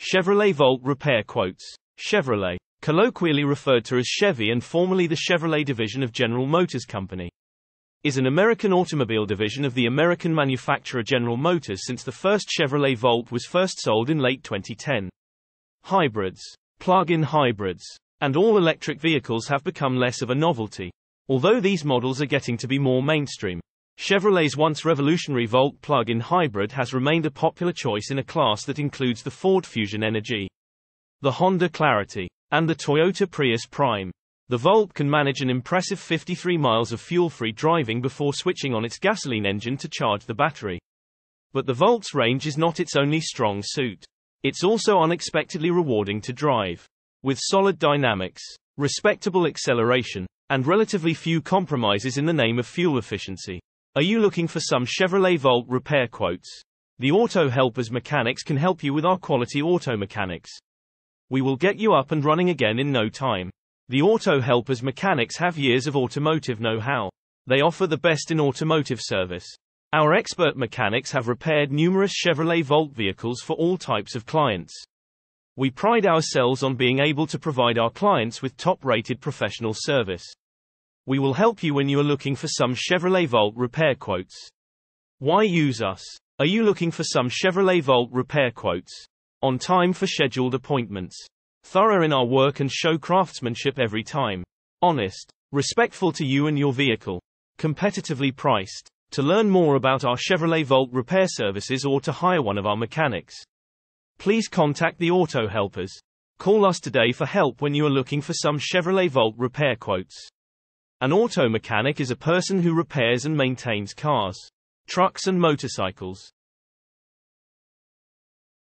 Chevrolet Volt repair quotes. Chevrolet. Colloquially referred to as Chevy and formerly the Chevrolet division of General Motors Company. Is an American automobile division of the American manufacturer General Motors since the first Chevrolet Volt was first sold in late 2010. Hybrids, plug-in hybrids, and all-electric vehicles have become less of a novelty. Although these models are getting to be more mainstream. Chevrolet's once revolutionary Volt plug-in hybrid has remained a popular choice in a class that includes the Ford Fusion Energi, the Honda Clarity, and the Toyota Prius Prime. The Volt can manage an impressive 53 miles of fuel-free driving before switching on its gasoline engine to charge the battery. But the Volt's range is not its only strong suit. It's also unexpectedly rewarding to drive. With solid dynamics, respectable acceleration, and relatively few compromises in the name of fuel efficiency. Are you looking for some Chevrolet Volt repair quotes? The Auto Helpers mechanics can help you with our quality auto mechanics. We will get you up and running again in no time. The Auto Helpers mechanics have years of automotive know-how. They offer the best in automotive service. Our expert mechanics have repaired numerous Chevrolet Volt vehicles for all types of clients. We pride ourselves on being able to provide our clients with top-rated professional service. We will help you when you are looking for some Chevrolet Volt repair quotes. Why use us? Are you looking for some Chevrolet Volt repair quotes? On time for scheduled appointments. Thorough in our work and show craftsmanship every time. Honest. Respectful to you and your vehicle. Competitively priced. To learn more about our Chevrolet Volt repair services or to hire one of our mechanics, please contact the Auto Helpers. Call us today for help when you are looking for some Chevrolet Volt repair quotes. An auto mechanic is a person who repairs and maintains cars, trucks and motorcycles.